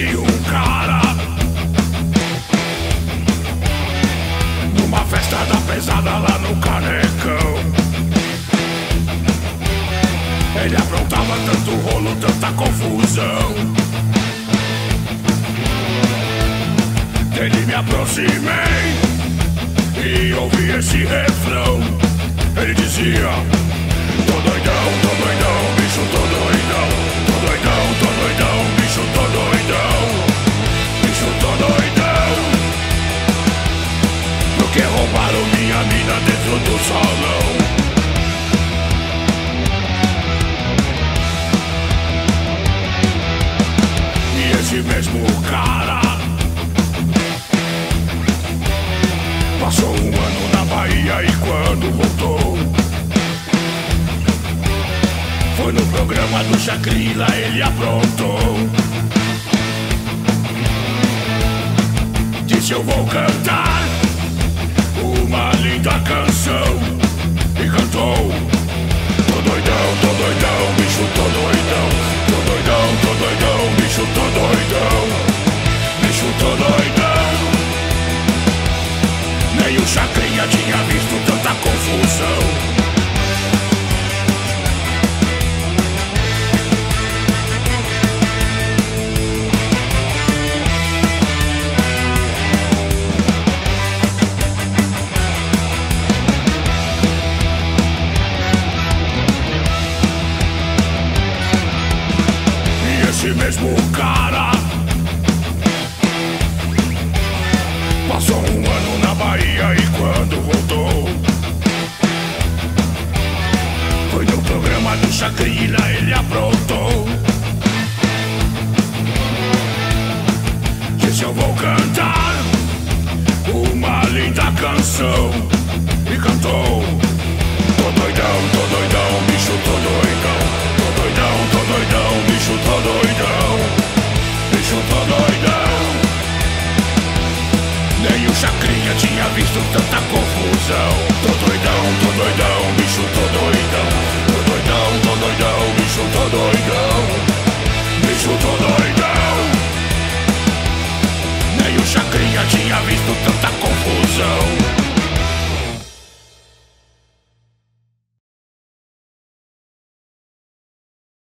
conheci um cara Numa festa da pesada lá no Canecão. Ele aprontava tanto rolo, tanta confusão. Ele me aproximei E ouvi esse refrão. Ele dizia roubaram minha mina dentro do salão. E esse mesmo cara Passou um ano na Bahia e quando voltou Foi no programa do Chacrila, ele aprontou Disse eu vou cantar linda canção mesmo cara. Passou um ano na Bahia e quando voltou Foi no programa do Chacrila, ele aprontou. Disse eu vou cantar uma linda canção. E cantou tinha visto tanta confusão. Tô doidão, tô doidão, bicho, tô doidão. Tô doidão, tô doidão, bicho, tô doidão. Bicho, tô doidão. Nem o Chacrinha tinha visto tanta confusão.